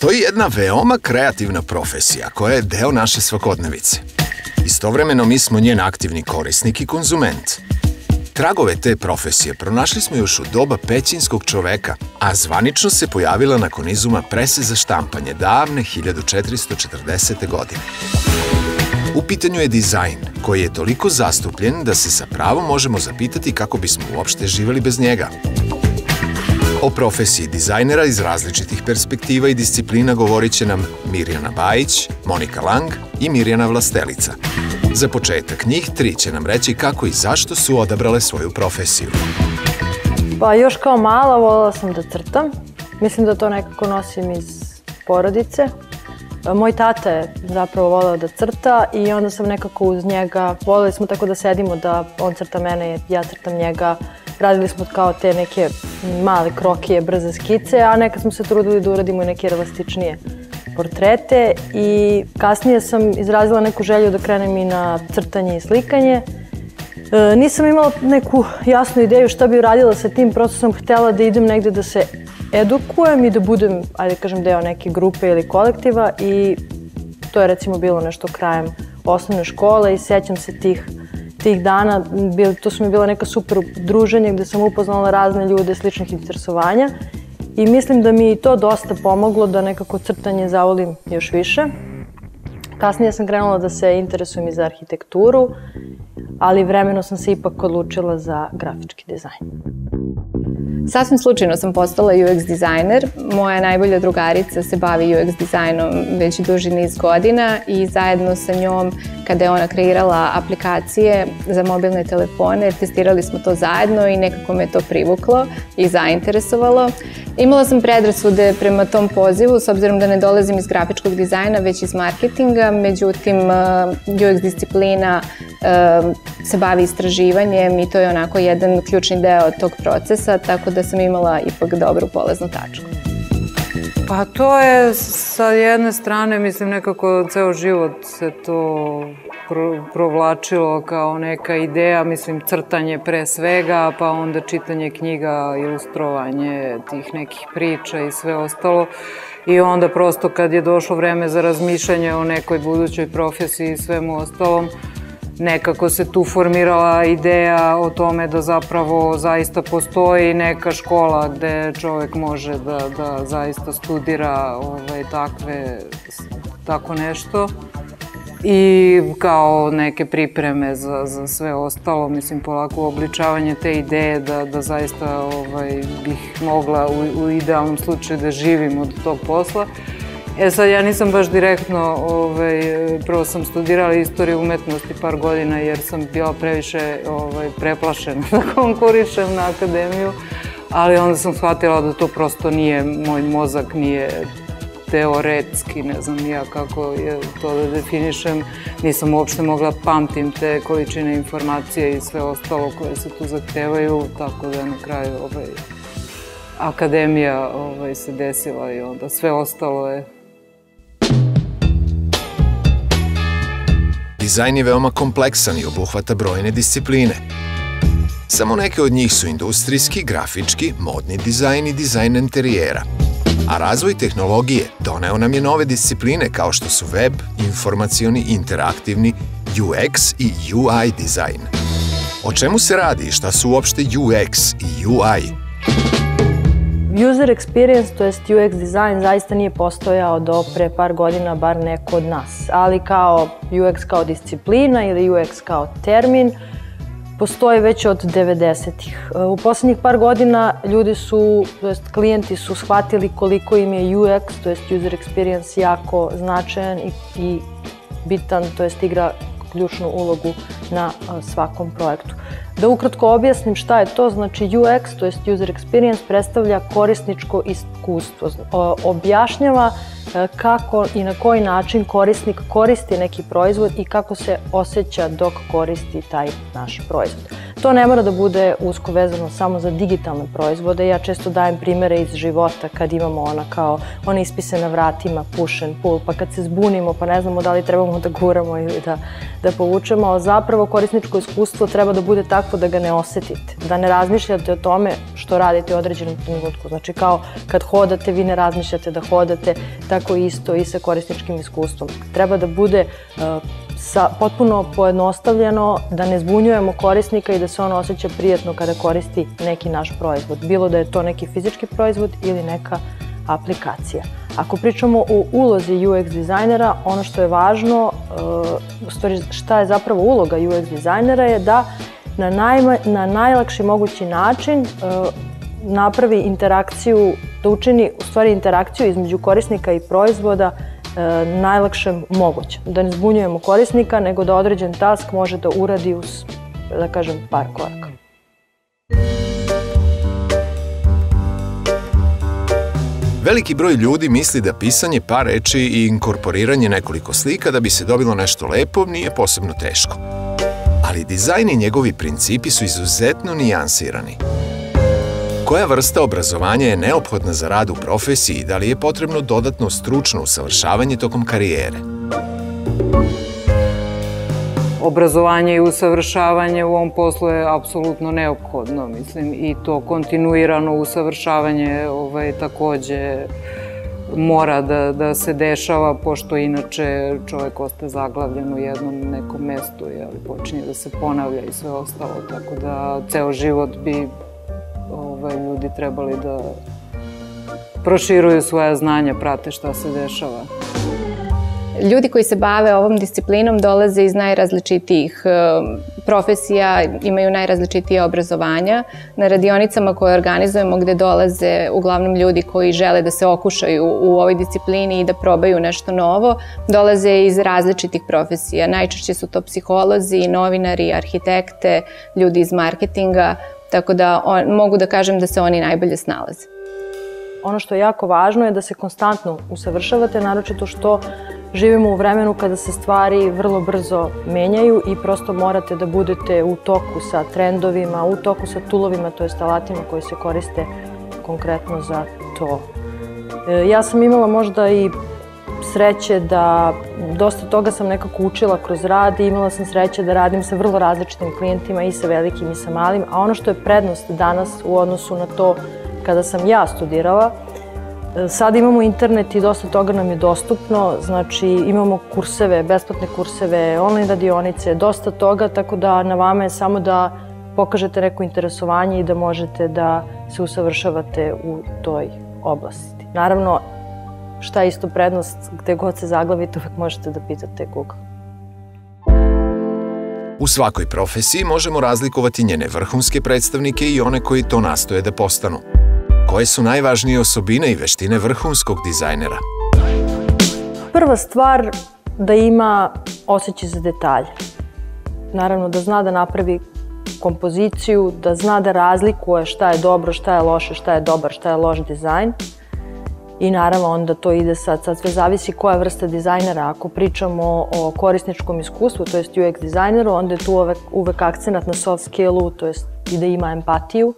Postoji jedna veoma kreativna profesija koja je deo naše svakodnevice. Istovremeno mi smo njen aktivni korisnik i konzument. Tragove te profesije pronašli smo još u doba pećinskog čoveka, a zvanično se pojavila nakon izuma prese za štampanje davne 1440. godine. U pitanju je dizajn, koji je toliko zastupljen da se sa pravom možemo zapitati kako bismo uopšte živeli bez njega. O profesiji dizajnera iz različitih perspektiva i disciplina govorit će nam Mirjana Bajić, Monika Lang i Mirjana Vlastelica. Za početak, njih tri će nam reći kako i zašto su odabrale svoju profesiju. Pa još kao mala volila sam da crtam. Mislim da to nekako nosim iz porodice. Moj tata je zapravo voleo da crta i onda sam nekako uz njega, voleli smo tako da sedimo da on crta mene, ja crtam njega. Radili smo kao te neke male krokije, brze skice, a nekad smo se trudili da uradimo i neke elastičnije portrete i kasnije sam izrazila neku želju da krenem i na crtanje i slikanje. E, nisam imala neku jasnu ideju šta bi uradila sa tim, prosto sam htela da idem negde da se edukujem i da budem, ajde kažem, deo neke grupe ili kolektiva i to je recimo bilo nešto krajem osnovne škole i sećam se tih tih dana, to su mi bila neka super druženja gde sam upoznala razne ljude sličnih interesovanja i mislim da mi i to dosta pomoglo da nekako crtanje zavolim još više. Kasnije sam krenula da se interesujem i za arhitekturu, ali vremeno sam se ipak odlučila za grafički dizajn. Sasvim slučajno sam postala UX dizajner. Moja najbolja drugarica se bavi UX dizajnom već duži niz godina i zajedno sa njom, kada je ona kreirala aplikacije za mobilne telefone, testirali smo to zajedno i nekako me to privuklo i zainteresovalo. Imala sam predrasude prema tom pozivu, s obzirom da ne dolazim iz grafičkog dizajna, već iz marketinga, međutim uh, UX disciplina uh, se bavi istraživanjem i to je onako jedan ključni deo tog procesa, tako da sam imala ipak dobru polaznu tačku. Pa to je sa jedne strane, mislim, nekako ceo život se to provlačilo kao neka ideja, mislim, crtanje pre svega, pa onda čitanje knjiga, ilustrovanje tih nekih priča i sve ostalo. I onda prosto kad je došlo vreme za razmišljanje o nekoj budućoj profesiji i svemu ostalom, nekako se tu formirala ideja o tome da zapravo zaista postoji neka škola gde čovek može da, da zaista studira ovaj, takve, tako nešto i kao neke pripreme za, za sve ostalo, mislim polako obličavanje te ideje da, da zaista ovaj, bih mogla u, u idealnom slučaju da živim od tog posla. E sad, ja nisam baš direktno, ovaj, prvo sam studirala istoriju umetnosti par godina jer sam bila previše ovaj, preplašena da konkurišem na akademiju, ali onda sam shvatila da to prosto nije, moj mozak nije teoretski, ne znam ja kako je to da definišem, nisam uopšte mogla pamtim te količine informacije i sve ostalo koje se tu zahtevaju, tako da na kraju ovaj, akademija ovaj, se desila i onda sve ostalo je Dizajn je veoma kompleksan i obuhvata brojne discipline. Samo neke od njih su industrijski, grafički, modni dizajn i dizajn interijera. A razvoj tehnologije doneo nam je nove discipline kao što su web, informacioni, interaktivni, UX i UI dizajn. O čemu se radi i šta su uopšte UX i UI? User experience, to jest UX design, zaista nije postojao do pre par godina, bar neko od nas. Ali kao UX kao disciplina ili UX kao termin, postoji već od 90-ih. U poslednjih par godina ljudi su, to jest klijenti su shvatili koliko im je UX, to jest user experience, jako značajan i, i bitan, to jest igra ključnu ulogu na svakom projektu. Da ukratko objasnim šta je to, znači UX, to jest user experience, predstavlja korisničko iskustvo. Objašnjava e, kako i na koji način korisnik koristi neki proizvod i kako se osjeća dok koristi taj naš proizvod. To ne mora da bude usko vezano samo za digitalne proizvode. Ja često dajem primere iz života kad imamo ona kao one ispise na vratima, push and pull, pa kad se zbunimo pa ne znamo da li trebamo da guramo ili da, da povučemo, a zapravo korisničko iskustvo treba da bude takvo da ga ne osetite, da ne razmišljate o tome što radite u određenom trenutku. Znači kao kad hodate, vi ne razmišljate da hodate, tako isto i sa korisničkim iskustvom. Treba da bude uh, sa, potpuno pojednostavljeno, da ne zbunjujemo korisnika i da se on osjeća prijatno kada koristi neki naš proizvod. Bilo da je to neki fizički proizvod ili neka aplikacija. Ako pričamo o ulozi UX dizajnera, ono što je važno, uh, u stvari šta je zapravo uloga UX dizajnera je da na, najma, na najlakši mogući način uh, napravi interakciju, da učini u stvari interakciju između korisnika i proizvoda e, najlakše moguće. Da ne zbunjujemo korisnika, nego da određen task može da uradi uz, da kažem, par koraka. Veliki broj ljudi misli da pisanje par reči i inkorporiranje nekoliko slika da bi se dobilo nešto lepo nije posebno teško. Ali dizajn i njegovi principi su izuzetno nijansirani. Koja vrsta obrazovanja je neophodna za rad u profesiji i da li je potrebno dodatno stručno usavršavanje tokom karijere? Obrazovanje i usavršavanje u ovom poslu je apsolutno neophodno, mislim, i to kontinuirano usavršavanje ovaj, takođe mora da, da se dešava, pošto inače čovek ostaje zaglavljen u jednom nekom mestu, jel, počinje da se ponavlja i sve ostalo, tako da ceo život bi ovaj, ljudi trebali da proširuju svoja znanja, prate šta se dešava. Ljudi koji se bave ovom disciplinom dolaze iz najrazličitijih e, profesija, imaju najrazličitije obrazovanja. Na radionicama koje organizujemo gde dolaze uglavnom ljudi koji žele da se okušaju u ovoj disciplini i da probaju nešto novo, dolaze iz različitih profesija. Najčešće su to psiholozi, novinari, arhitekte, ljudi iz marketinga, Tako da on, mogu da kažem da se oni najbolje snalaze. Ono što je jako važno je da se konstantno usavršavate, naročito što živimo u vremenu kada se stvari vrlo brzo menjaju i prosto morate da budete u toku sa trendovima, u toku sa tulovima, to je alatima koji se koriste konkretno za to. E, ja sam imala možda i sreće da dosta toga sam nekako učila kroz rad i imala sam sreće da radim sa vrlo različitim klijentima i sa velikim i sa malim, a ono što je prednost danas u odnosu na to kada sam ja studirala, Sad imamo internet i dosta toga nam je dostupno, znači imamo kurseve, besplatne kurseve, online radionice, dosta toga, tako da na vama je samo da pokažete neko interesovanje i da možete da se usavršavate u toj oblasti. Naravno, šta je isto prednost, gde god se zaglavite, uvek možete da pitate Google. U svakoj profesiji možemo razlikovati njene vrhunske predstavnike i one koji to nastoje da postanu. Koje su najvažnije osobine i veštine vrhunskog dizajnera? Prva stvar da ima osjećaj za detalje. Naravno da zna da napravi kompoziciju, da zna da razlikuje šta je dobro, šta je loše, šta je dobar, šta je loš dizajn i naravno onda to ide sad, sad sve zavisi koja vrsta dizajnera. Ako pričamo o korisničkom iskustvu, to jest UX dizajneru, onda je tu uvek, uvek akcenat na soft skillu, to jest i da ima empatiju.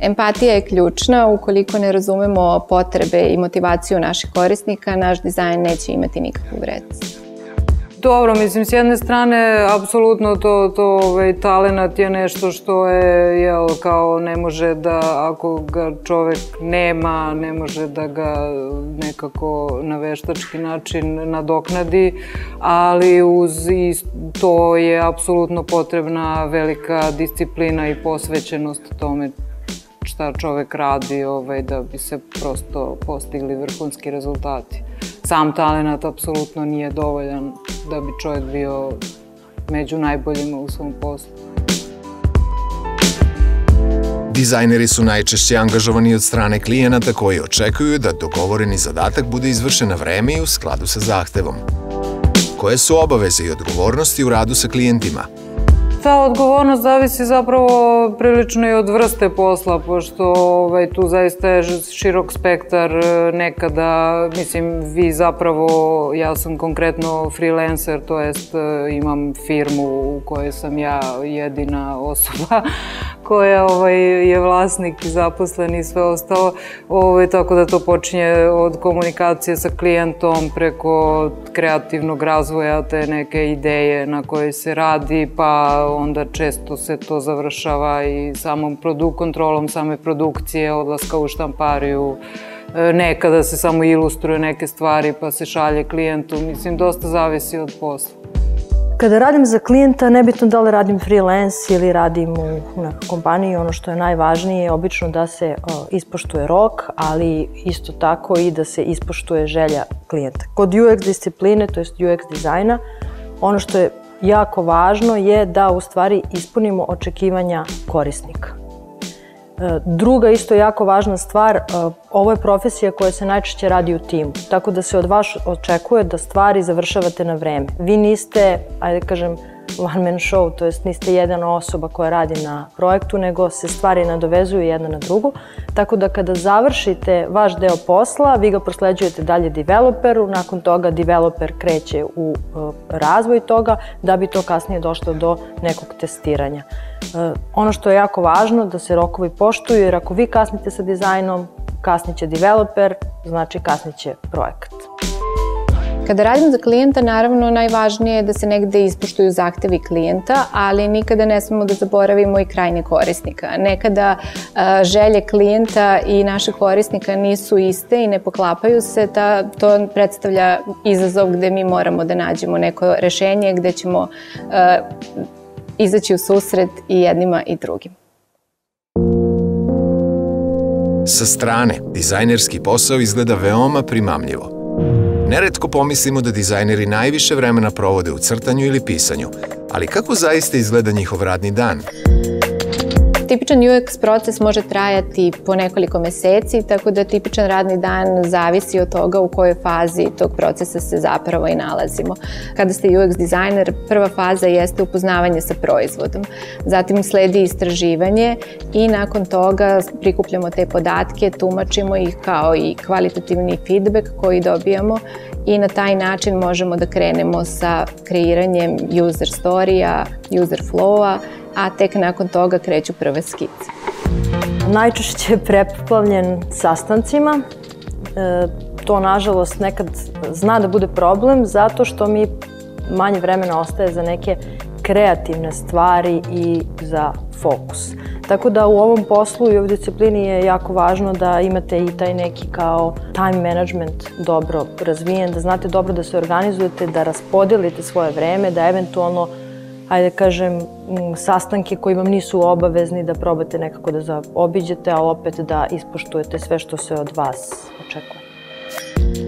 Empatija je ključna, ukoliko ne razumemo potrebe i motivaciju naših korisnika, naš dizajn neće imati nikakvu vrednost. Dobro, mislim, s jedne strane, apsolutno to, to ovaj, talenat je nešto što je, jel, kao ne može da, ako ga čovek nema, ne može da ga nekako na veštački način nadoknadi, ali uz to je apsolutno potrebna velika disciplina i posvećenost tome šta čovek radi ovaj, da bi se prosto postigli vrhunski rezultati. Sam talent apsolutno nije dovoljan da bi čovjek bio među najboljima u svom poslu. Dizajneri su najčešće angažovani od strane klijenata koji očekuju da dogovoreni zadatak bude izvršen na vreme i u skladu sa zahtevom. Koje su obaveze i odgovornosti u radu sa klijentima? Ta odgovornost zavisi zapravo prilično i od vrste posla, pošto ovaj, tu zaista je širok spektar e, nekada, mislim, vi zapravo, ja sam konkretno freelancer, to jest e, imam firmu u kojoj sam ja jedina osoba koja ovaj, je vlasnik i zaposlen i sve ostalo, ovaj, tako da to počinje od komunikacije sa klijentom preko kreativnog razvoja te neke ideje na kojoj se radi, pa onda često se to završava i samom produ kontrolom same produkcije, odlaska u štampariju, e, nekada se samo ilustruje neke stvari pa se šalje klijentu, mislim dosta zavisi od posla. Kada radim za klijenta, nebitno da li radim freelance ili radim u nekoj kompaniji, ono što je najvažnije je obično da se ispoštuje rok, ali isto tako i da se ispoštuje želja klijenta. Kod UX discipline, to jest UX dizajna, ono što je jako važno je da u stvari ispunimo očekivanja korisnika. Druga isto jako važna stvar, e, ovo je profesija koja se najčešće radi u timu, tako da se od vas očekuje da stvari završavate na vreme. Vi niste, ajde da kažem, one man show, to jest niste jedna osoba koja radi na projektu, nego se stvari nadovezuju jedna na drugu. Tako da kada završite vaš deo posla, vi ga prosleđujete dalje developeru, nakon toga developer kreće u uh, razvoj toga da bi to kasnije došlo do nekog testiranja. Uh, ono što je jako važno da se rokovi poštuju, jer ako vi kasnite sa dizajnom, kasniće developer, znači kasniće projekat. Kada radim za klijenta, naravno najvažnije je da se negde ispoštuju zahtevi klijenta, ali nikada ne smemo da zaboravimo i krajnje korisnika. Nekada a, želje klijenta i naših korisnika nisu iste i ne poklapaju se, ta, to predstavlja izazov gde mi moramo da nađemo neko rešenje gde ćemo a, izaći u susret i jednima i drugim. Sa strane, dizajnerski posao izgleda veoma primamljivo. Neretko pomislimo da dizajneri najviše vremena provode u crtanju ili pisanju, ali kako zaista izgleda njihov radni dan? Tipičan UX proces može trajati po nekoliko meseci, tako da tipičan radni dan zavisi od toga u kojoj fazi tog procesa se zapravo i nalazimo. Kada ste UX dizajner, prva faza jeste upoznavanje sa proizvodom. Zatim sledi istraživanje i nakon toga prikupljamo te podatke, tumačimo ih kao i kvalitativni feedback koji dobijamo i na taj način možemo da krenemo sa kreiranjem user storija, user flowa a tek nakon toga kreću prve skice. Najčešće je preplavljen sastancima. E, to, nažalost, nekad zna da bude problem zato što mi manje vremena ostaje za neke kreativne stvari i za fokus. Tako da u ovom poslu i u disciplini je jako važno da imate i taj neki kao time management dobro razvijen, da znate dobro da se organizujete, da raspodelite svoje vreme, da eventualno ajde kažem, sastanke koji vam nisu obavezni da probate nekako da zaobiđete, ali opet da ispoštujete sve što se od vas očekuje.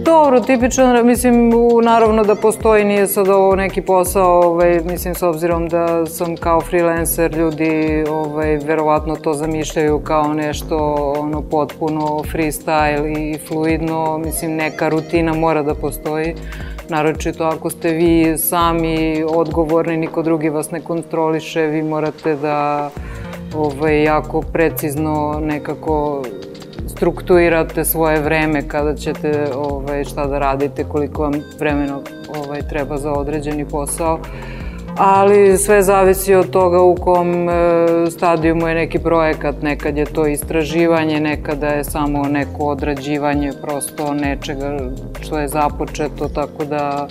Dobro, tipičan, mislim, naravno da postoji, nije sad ovo neki posao, ovaj, mislim, s obzirom da sam kao freelancer, ljudi, ovaj, verovatno to zamišljaju kao nešto, ono, potpuno freestyle i fluidno, mislim, neka rutina mora da postoji naročito ako ste vi sami odgovorni, niko drugi vas ne kontroliše, vi morate da ovaj, jako precizno nekako strukturirate svoje vreme kada ćete ovaj, šta da radite, koliko vam vremena ovaj, treba za određeni posao ali sve zavisi od toga u kom e, stadijumu je neki projekat. Nekad je to istraživanje, nekada je samo neko odrađivanje prosto nečega što je započeto, tako da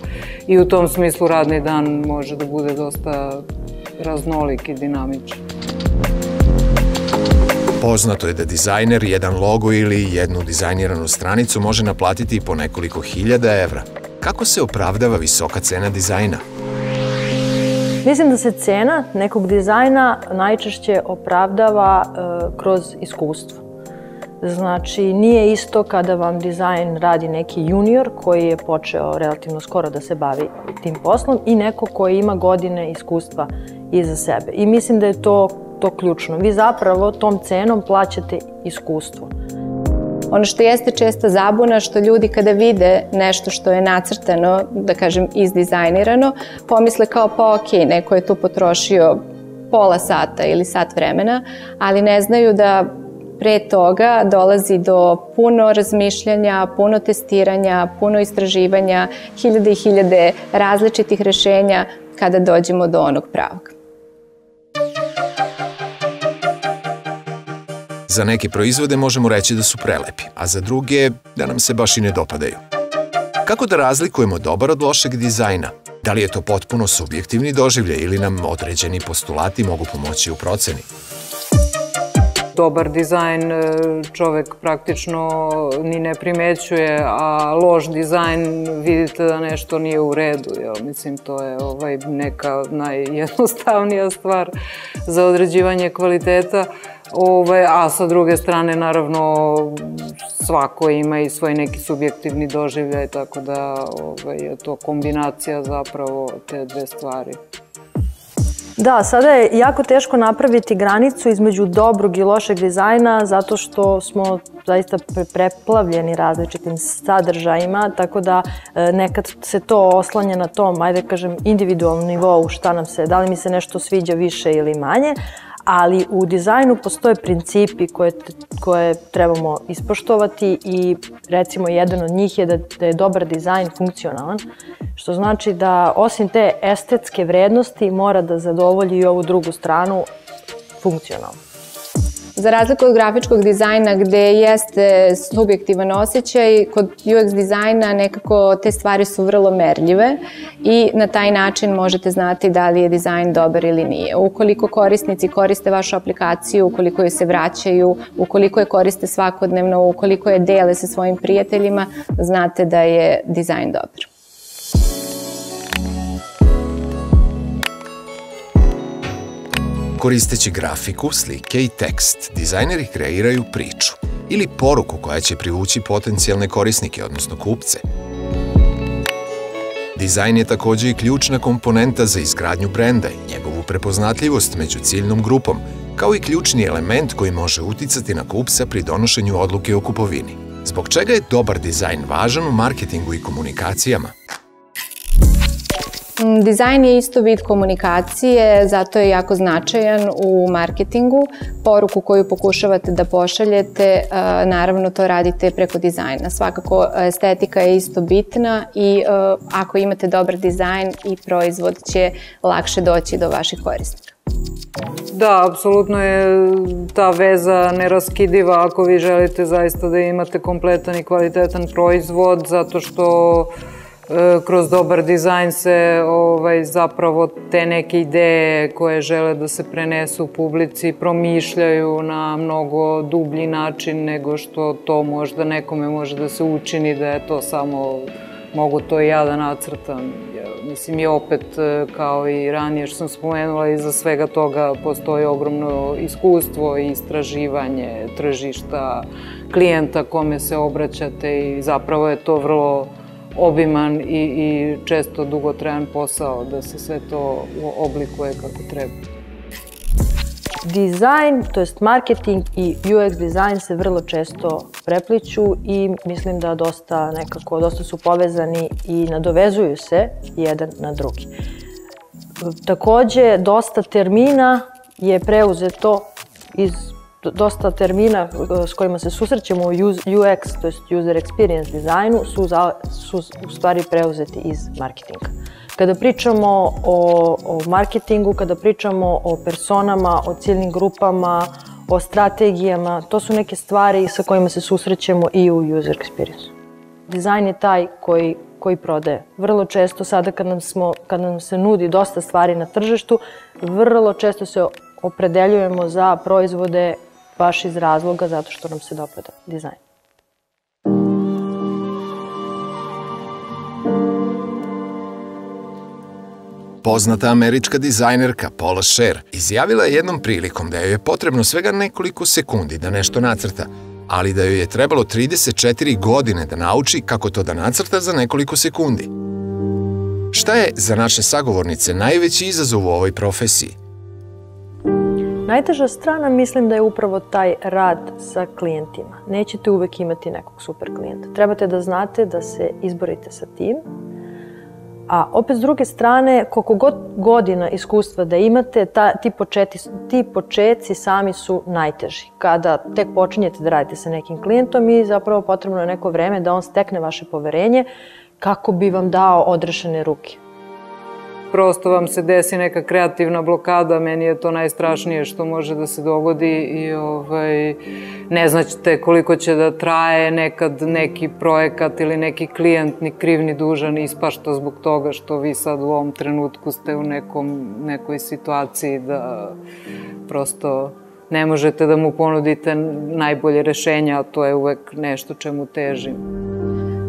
i u tom smislu radni dan može da bude dosta raznolik i dinamičan. Poznato je da dizajner jedan logo ili jednu dizajniranu stranicu može naplatiti po nekoliko hiljada evra. Kako se opravdava visoka cena dizajna? Mislim da se cena nekog dizajna najčešće opravdava e, kroz iskustvo. Znači, nije isto kada vam dizajn radi neki junior koji je počeo relativno skoro da se bavi tim poslom i neko koji ima godine iskustva iza sebe. I mislim da je to, to ključno. Vi zapravo tom cenom plaćate iskustvo. Ono što jeste česta zabuna, što ljudi kada vide nešto što je nacrtano, da kažem izdizajnirano, pomisle kao pa ok, neko je tu potrošio pola sata ili sat vremena, ali ne znaju da pre toga dolazi do puno razmišljanja, puno testiranja, puno istraživanja, hiljade i hiljade različitih rešenja kada dođemo do onog pravog. Za neke proizvode možemo reći da su prelepi, a za druge da nam se baš i ne dopadaju. Kako da razlikujemo dobar od lošeg dizajna? Da li je to potpuno subjektivni doživljaj ili nam određeni postulati mogu pomoći u proceni? Dobar dizajn e, čovek praktično ni ne primećuje, a loš dizajn vidite da nešto nije u redu. Ja, mislim, to je ovaj, neka najjednostavnija stvar za određivanje kvaliteta. Ovaj, a sa druge strane, naravno, svako ima i svoj neki subjektivni doživljaj, tako da ovaj, je to kombinacija zapravo te dve stvari. Da, sada je jako teško napraviti granicu između dobrog i lošeg dizajna zato što smo zaista preplavljeni različitim sadržajima, tako da e, nekad se to oslanja na tom, ajde kažem, individualnom nivou šta nam se, da li mi se nešto sviđa više ili manje, ali u dizajnu postoje principi koje, koje trebamo ispoštovati i recimo jedan od njih je da, da je dobar dizajn funkcionalan, što znači da osim te estetske vrednosti mora da zadovolji i ovu drugu stranu funkcionalno. Za razliku od grafičkog dizajna gde jeste subjektivan osjećaj, kod UX dizajna nekako te stvari su vrlo merljive i na taj način možete znati da li je dizajn dobar ili nije. Ukoliko korisnici koriste vašu aplikaciju, ukoliko je se vraćaju, ukoliko je koriste svakodnevno, ukoliko je dele sa svojim prijateljima, znate da je dizajn dobar. Koristeći grafiku, slike i tekst, dizajneri kreiraju priču ili poruku koja će privući potencijalne korisnike, odnosno kupce. Dizajn je takođe i ključna komponenta za izgradnju brenda i njegovu prepoznatljivost među ciljnom grupom, kao i ključni element koji može uticati na kupca pri donošenju odluke o kupovini. Zbog čega je dobar dizajn važan u marketingu i komunikacijama? Mm, dizajn je isto vid komunikacije, zato je jako značajan u marketingu. Poruku koju pokušavate da pošaljete, naravno to radite preko dizajna. Svakako estetika je isto bitna i ako imate dobar dizajn i proizvod će lakše doći do vaših korisnika. Da, apsolutno je ta veza neraskidiva ako vi želite zaista da imate kompletan i kvalitetan proizvod, zato što uh, kroz dobar dizajn se ovaj, zapravo te neke ideje koje žele da se prenesu u publici promišljaju na mnogo dublji način nego što to možda nekome može da se učini da je to samo mogu to i ja da nacrtam. Mislim i opet e, kao i ranije što sam spomenula iza svega toga postoji ogromno iskustvo i istraživanje tržišta klijenta kome se obraćate i zapravo je to vrlo obiman i, i često dugotrajan posao da se sve to oblikuje kako treba. Dizajn, to jest marketing i UX dizajn se vrlo često prepliću i mislim da dosta nekako, dosta su povezani i nadovezuju se jedan na drugi. Takođe, dosta termina je preuzeto iz dosta termina uh, s kojima se susrećemo u UX, to je user experience dizajnu, su, za, su u stvari preuzeti iz marketinga. Kada pričamo o, o marketingu, kada pričamo o personama, o ciljnim grupama, o strategijama, to su neke stvari sa kojima se susrećemo i u user experience. Dizajn je taj koji, koji prodaje. Vrlo često sada kad nam, smo, kad nam se nudi dosta stvari na tržištu, vrlo često se opredeljujemo za proizvode baš iz razloga zato što nam se dopada dizajn. Poznata američka dizajnerka Paula Scher izjavila je jednom prilikom da joj je potrebno svega nekoliko sekundi da nešto nacrta, ali da joj je trebalo 34 godine da nauči kako to da nacrta za nekoliko sekundi. Šta je za naše sagovornice najveći izazov u ovoj profesiji? Najteža strana mislim da je upravo taj rad sa klijentima. Nećete uvek imati nekog super klijenta. Trebate da znate da se izborite sa tim, A opet s druge strane, koliko god godina iskustva da imate, ta, ti, početi, ti početci sami su najteži. Kada tek počinjete da radite sa nekim klijentom i zapravo potrebno je neko vreme da on stekne vaše poverenje kako bi vam dao odrešene ruke. Prosto vam se desi neka kreativna blokada, meni je to najstrašnije što može da se dogodi i ovaj, ne znaćete koliko će da traje nekad neki projekat ili neki klijent ni kriv ni dužan ispašta zbog toga što vi sad u ovom trenutku ste u nekom, nekoj situaciji da prosto ne možete da mu ponudite najbolje rešenja, a to je uvek nešto čemu težim.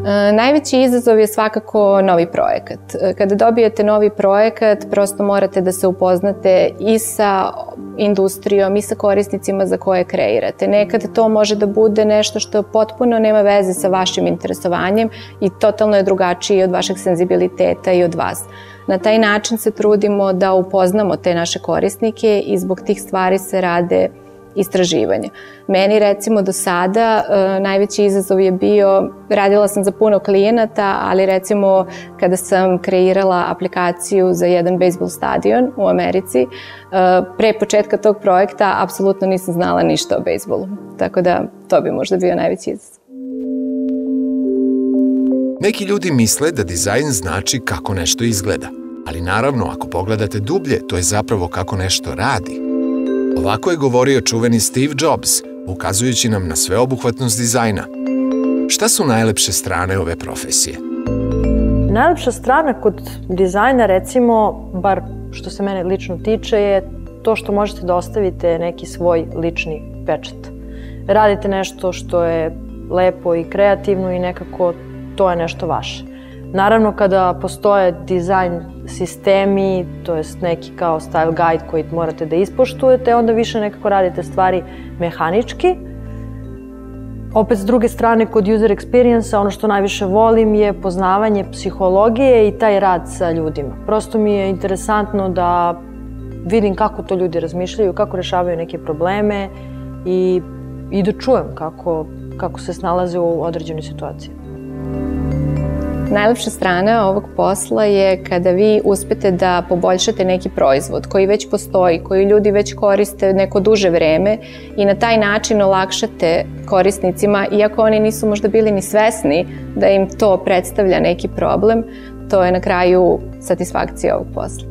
E, najveći izazov je svakako novi projekat. E, kada dobijete novi projekat, prosto morate da se upoznate i sa industrijom i sa korisnicima za koje kreirate. Nekad to može da bude nešto što potpuno nema veze sa vašim interesovanjem i totalno je drugačiji od vašeg senzibiliteta i od vas. Na taj način se trudimo da upoznamo te naše korisnike i zbog tih stvari se rade istraživanja. Meni recimo do sada e, najveći izazov je bio, radila sam za puno klijenata, ali recimo kada sam kreirala aplikaciju za jedan bejsbol stadion u Americi, e, pre početka tog projekta apsolutno nisam znala ništa o bejsbolu. Tako da to bi možda bio najveći izazov. Neki ljudi misle da dizajn znači kako nešto izgleda, ali naravno ako pogledate dublje, to je zapravo kako nešto radi. Ovako je govorio čuveni Steve Jobs, ukazujući nam na sveobuhvatnost dizajna. Šta su najlepše strane ove profesije? Najlepša strana kod dizajna, recimo, bar što se mene lično tiče, je to što možete da ostavite neki svoj lični pečat. Radite nešto što je lepo i kreativno i nekako to je nešto vaše. Naravno, kada postoje dizajn sistemi, to jest neki kao style guide koji morate da ispoštujete, onda više nekako radite stvari mehanički. Opet, s druge strane, kod user experience ono što najviše volim je poznavanje psihologije i taj rad sa ljudima. Prosto mi je interesantno da vidim kako to ljudi razmišljaju, kako rešavaju neke probleme i, i da čujem kako, kako se snalaze u određenoj situaciji. Najlepša strana ovog posla je kada vi uspete da poboljšate neki proizvod koji već postoji, koji ljudi već koriste neko duže vreme i na taj način olakšate korisnicima, iako oni nisu možda bili ni svesni da im to predstavlja neki problem, to je na kraju satisfakcija ovog posla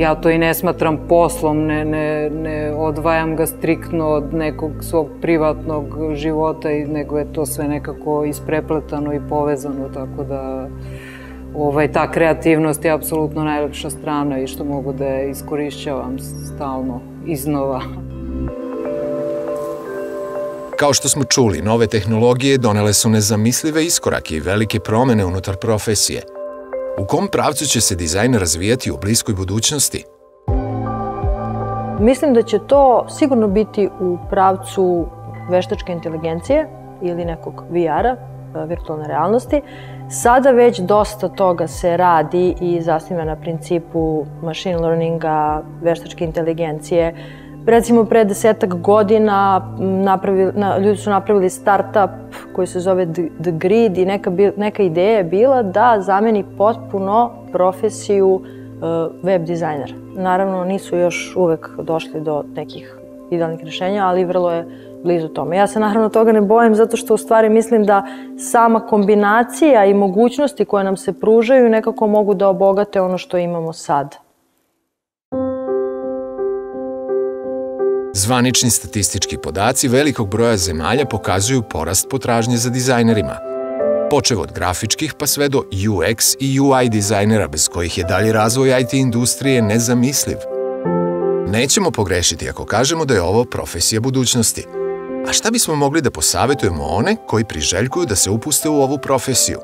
ja to i ne smatram poslom, ne, ne, ne odvajam ga striktno od nekog svog privatnog života, i nego je to sve nekako isprepletano i povezano, tako da ovaj, ta kreativnost je apsolutno najlepša strana i što mogu da iskorišćavam stalno, iznova. Kao što smo čuli, nove tehnologije donele su nezamislive iskorake i velike promene unutar profesije – U kom pravcu će se dizajn razvijati u bliskoj budućnosti? Mislim da će to sigurno biti u pravcu veštačke inteligencije ili nekog VR-a, e, virtualne realnosti. Sada već dosta toga se radi i zasniva na principu machine learninga, veštačke inteligencije, recimo pre desetak godina napravili, na, ljudi su napravili startup koji se zove The, Grid i neka, neka ideja je bila da zameni potpuno profesiju uh, web dizajnera. Naravno, nisu još uvek došli do nekih idealnih rešenja, ali vrlo je blizu tome. Ja se naravno toga ne bojim zato što u stvari mislim da sama kombinacija i mogućnosti koje nam se pružaju nekako mogu da obogate ono što imamo sad. Zvanični statistički podaci velikog broja zemalja pokazuju porast potražnje za dizajnerima. Počev od grafičkih pa sve do UX i UI dizajnera bez kojih je dalje razvoj IT industrije nezamisliv. Nećemo pogrešiti ako kažemo da je ovo profesija budućnosti. A šta bismo mogli da posavetujemo one koji priželjkuju da se upuste u ovu profesiju?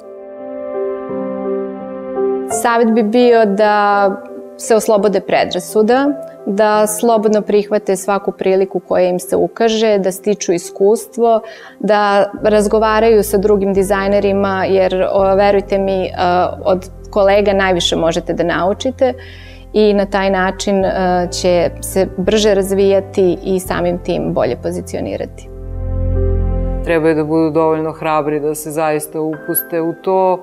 Savet bi bio da se oslobode predrasuda, da slobodno prihvate svaku priliku koja im se ukaže, da stiču iskustvo, da razgovaraju sa drugim dizajnerima, jer verujte mi, od kolega najviše možete da naučite i na taj način će se brže razvijati i samim tim bolje pozicionirati. Trebaju da budu dovoljno hrabri da se zaista upuste u to.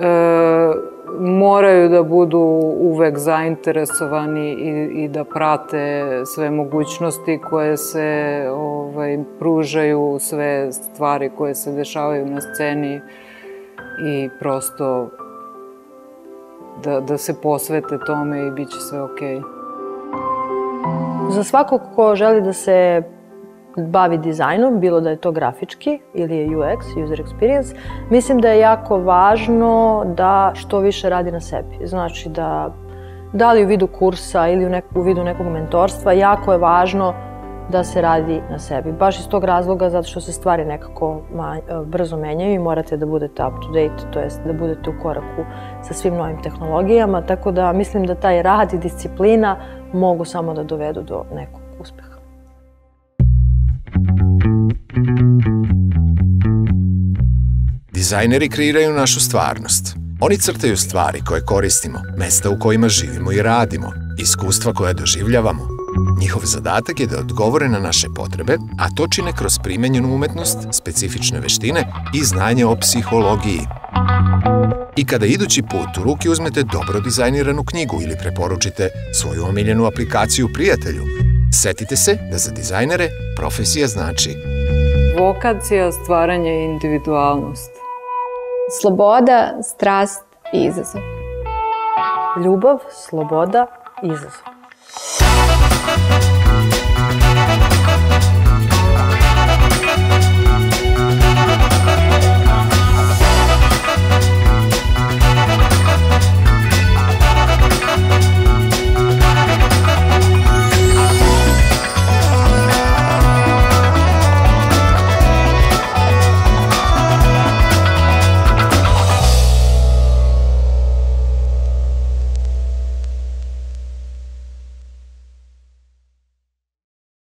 E, moraju da budu uvek zainteresovani i, i da prate sve mogućnosti koje se ovaj, pružaju, sve stvari koje se dešavaju na sceni i prosto da, da se posvete tome i bit će sve okej. Okay. Za svakog ko želi da se bavi dizajnom, bilo da je to grafički ili je UX, user experience, mislim da je jako važno da što više radi na sebi. Znači da, da li u vidu kursa ili u, nek, u vidu nekog mentorstva, jako je važno da se radi na sebi. Baš iz tog razloga, zato što se stvari nekako ma, brzo menjaju i morate da budete up to date, to jest da budete u koraku sa svim novim tehnologijama, tako da mislim da taj rad i disciplina mogu samo da dovedu do nekog Dizajneri kreiraju našu stvarnost. Oni crtaju stvari koje koristimo, mesta u kojima živimo i radimo, iskustva koje doživljavamo. Njihov zadatak je da odgovore na naše potrebe, a to čine kroz primenjenu umetnost, specifične veštine i znanje o psihologiji. I kada idući put u ruki uzmete dobro dizajniranu knjigu ili preporučite svoju omiljenu aplikaciju prijatelju, setite se da za dizajnere profesija znači Vokacija, stvaranje i individualnost. Sloboda, strast i izazov. Ljubav, sloboda, izazov.